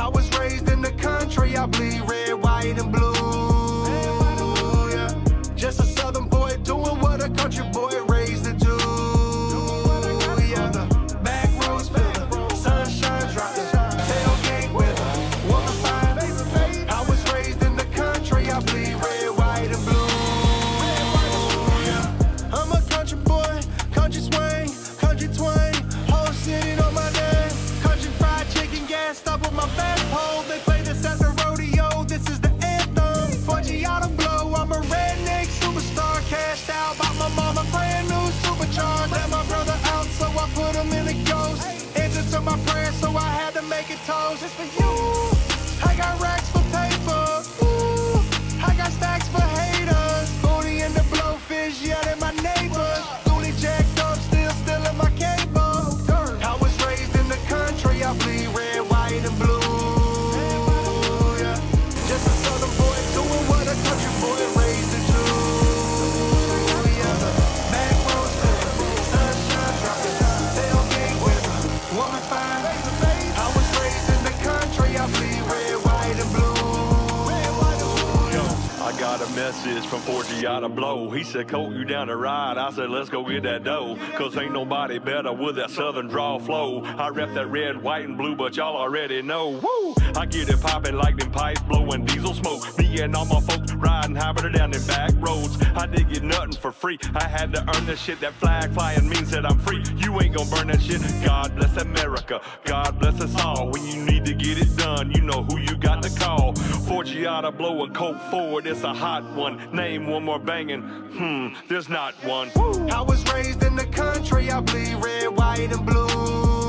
I was raised in the country, I bleed red, white, and blue. I had to make it toast. It's for you. I got racks message from Forgiato Blow. He said, Colt, you down the ride. I said, let's go get that dough. Cause ain't nobody better with that southern draw flow. I rep that red, white, and blue, but y'all already know. Woo! I get it poppin' like them pipes blowing diesel smoke. Me and all my folks riding hybrid down them back roads. I did get nothing for free. I had to earn this shit. That flag flying means that I'm free. You ain't gonna burn that shit. God bless America. God bless us all. When you need to get it done, you know who you got to call. Forgiato Blow a Colt Ford. It's a hot one. Name one more banging. Hmm, there's not one. I was raised in the country, I bleed red, white, and blue.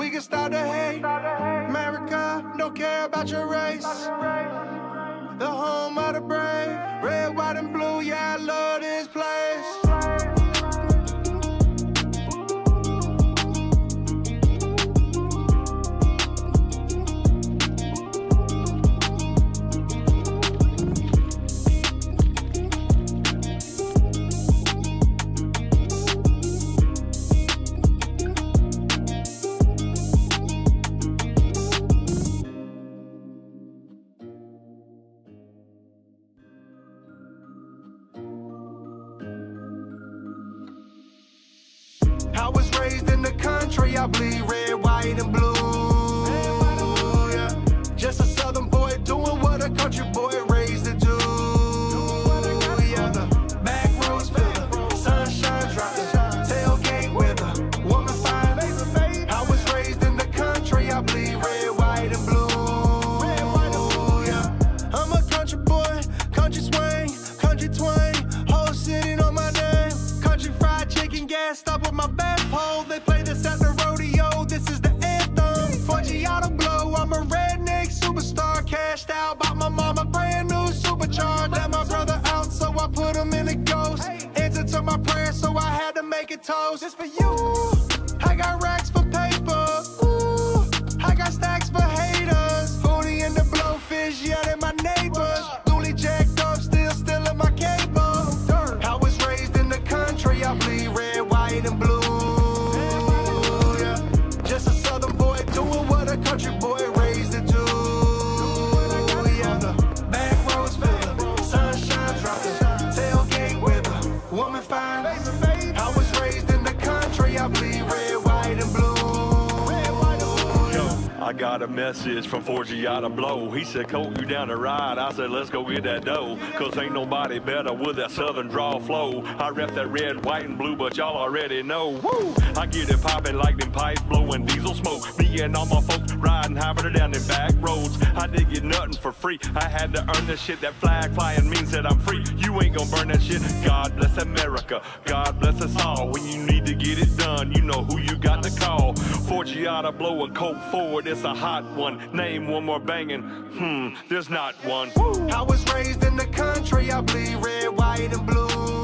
We can start to hate. America, don't care about your race. The home of the brave, red, white, and blue. Yeah, I love this place. I was raised in the country, I bleed red, white, and blue. So I put him in a ghost. Answer to my prayer, so I had to make it toast. It's for you. Woman fine. I was raised in the country, I bleed I got a message from Forgiato Blow. He said, Colt, you down the ride. I said, let's go get that dough. Cause ain't nobody better with that southern draw flow. I rep that red, white, and blue, but y'all already know. Woo! I get it poppin' like them pipes blowing diesel smoke. Me and all my folks riding hybrid down them back roads. I didn't get nothing for free. I had to earn this shit. That flag flying means that I'm free. You ain't gonna burn that shit. God bless America. God bless us all. When you need to get it done, you know who you got to call. Forgiato Blow a Colt Ford. It's it's a hot one. Name one more banging. Hmm, there's not one. I was raised in the country, I bleed red, white, and blue.